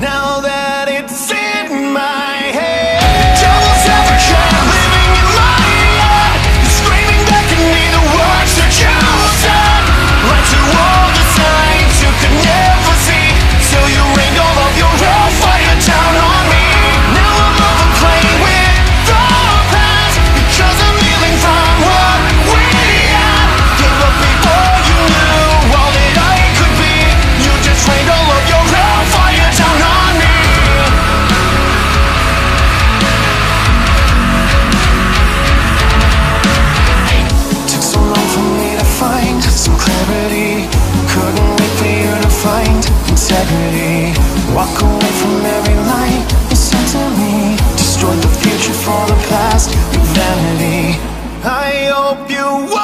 Now reality Walk away from every light you sent to me. Destroy the future for the past, with vanity. I hope you